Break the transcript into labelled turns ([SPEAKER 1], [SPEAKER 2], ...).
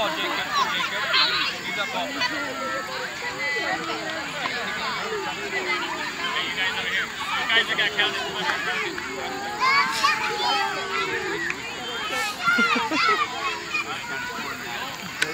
[SPEAKER 1] ball, Jacob, Jacob. Give that ball. Hey, you guys over here. You guys are going to count it.